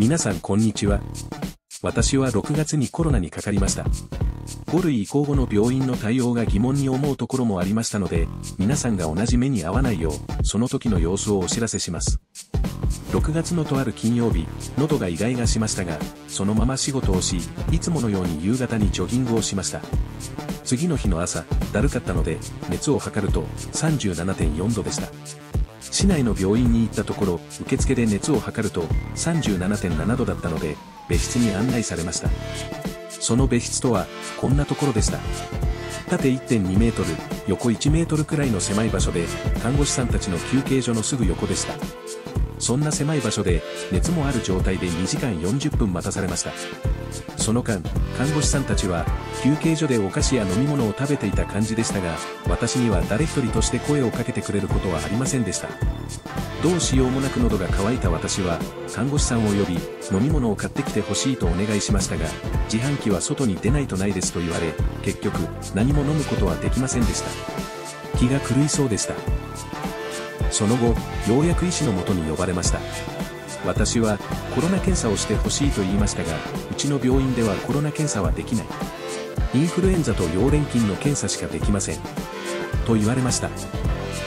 皆さんこんにちは。私は6月にコロナにかかりました。5類移行後の病院の対応が疑問に思うところもありましたので、皆さんが同じ目に合わないよう、その時の様子をお知らせします。6月のとある金曜日、喉が意外がしましたが、そのまま仕事をし、いつものように夕方にジョギングをしました。次の日の朝、だるかったので、熱を測ると37.4度でした。市内の病院に行ったところ、受付で熱を測ると37.7度だったので、別室に案内されました。その別室とは、こんなところでした。縦1.2メートル、横1メートルくらいの狭い場所で、看護師さんたちの休憩所のすぐ横でした。そんな狭い場所で、熱もある状態で2時間40分待たされました。その間、看護師さんたちは、休憩所でお菓子や飲み物を食べていた感じでしたが、私には誰一人として声をかけてくれることはありませんでした。どうしようもなく喉が渇いた私は、看護師さんを呼び、飲み物を買ってきてほしいとお願いしましたが、自販機は外に出ないとないですと言われ、結局、何も飲むことはできませんでした。気が狂いそうでした。その後、ようやく医師のもとに呼ばれました。私はコロナ検査をしてほしいと言いましたが、うちの病院ではコロナ検査はできない。インフルエンザと溶連菌の検査しかできません。と言われました。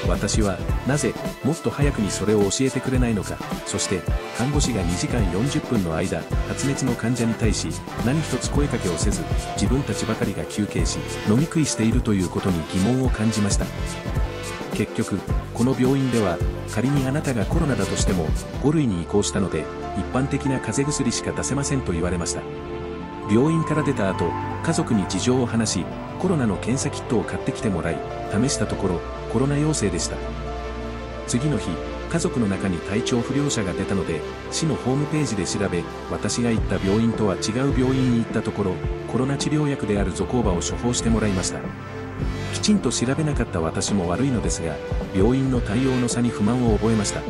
私は、なぜ、もっと早くにそれを教えてくれないのか、そして、看護師が2時間40分の間、発熱の患者に対し、何一つ声かけをせず、自分たちばかりが休憩し、飲み食いしているということに疑問を感じました。結局、この病院では、仮にあなたがコロナだとしても、5類に移行したので、一般的な風邪薬しか出せませんと言われました。病院から出た後、家族に事情を話し、コロナの検査キットを買ってきてもらい、試したところ、コロナ陽性でした。次の日、家族の中に体調不良者が出たので、市のホームページで調べ、私が行った病院とは違う病院に行ったところ、コロナ治療薬であるゾコーバを処方してもらいました。きちんと調べなかった私も悪いのですが、病院の対応の差に不満を覚えました。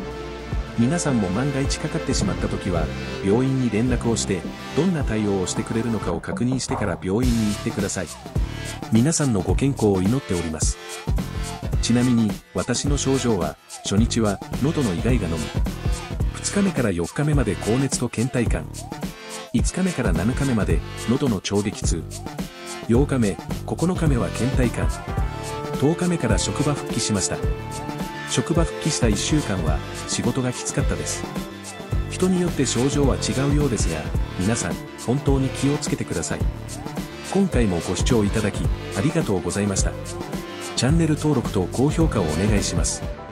皆さんも万が一かかってしまった時は、病院に連絡をして、どんな対応をしてくれるのかを確認してから病院に行ってください。皆さんのご健康を祈っております。ちなみに、私の症状は、初日は、喉のイガイガのみ。2日目から4日目まで高熱と倦怠感。5日目から7日目まで、喉の超激痛。8日目、9日目は倦怠感。10日目から職場復帰しました。職場復帰した1週間は仕事がきつかったです。人によって症状は違うようですが、皆さん、本当に気をつけてください。今回もご視聴いただき、ありがとうございました。チャンネル登録と高評価をお願いします。